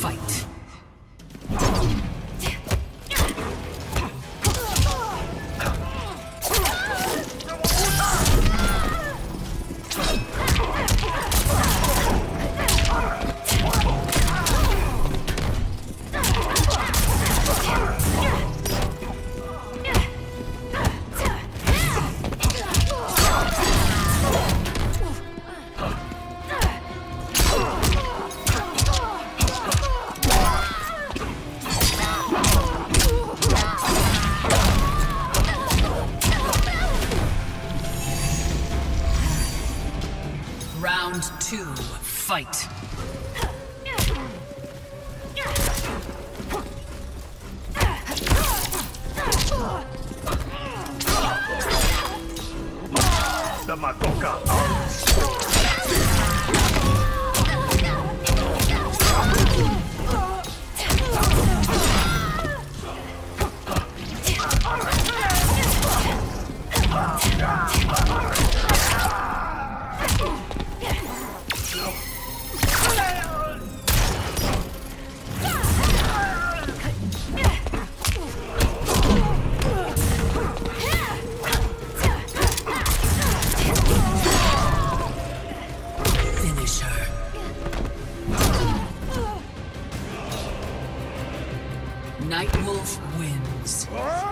Fight. Yeah. Round two, fight. The Madoka Finish her. Nightwolf wins.